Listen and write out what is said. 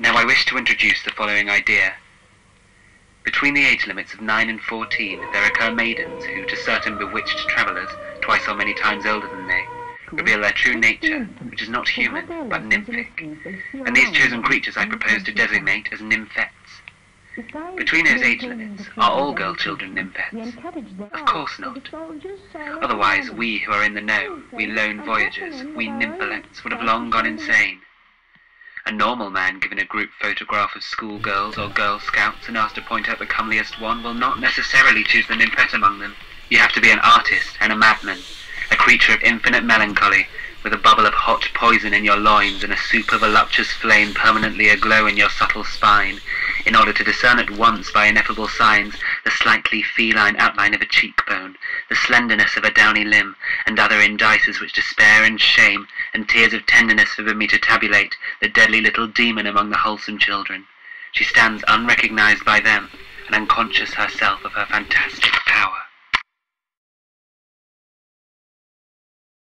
Now I wish to introduce the following idea. Between the age limits of 9 and 14, there occur maidens who, to certain bewitched travellers, twice or many times older than they, reveal their true nature, which is not human, but nymphic. And these chosen creatures I propose to designate as nymphets. Between those age limits, are all girl children nymphets? Of course not. Otherwise, we who are in the know, we lone voyagers, we nympholepts, would have long gone insane. A normal man given a group photograph of schoolgirls or girl scouts and asked to point out the comeliest one will not necessarily choose the nymphet among them. You have to be an artist and a madman, a creature of infinite melancholy, with a bubble of hot poison in your loins and a soup of voluptuous flame permanently aglow in your subtle spine, in order to discern at once by ineffable signs the slightly feline outline of a cheekbone, the slenderness of a downy limb, and other indices which despair and shame and tears of tenderness forbid me to tabulate, the deadly little demon among the wholesome children. She stands unrecognized by them, and unconscious herself of her fantastic